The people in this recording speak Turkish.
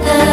together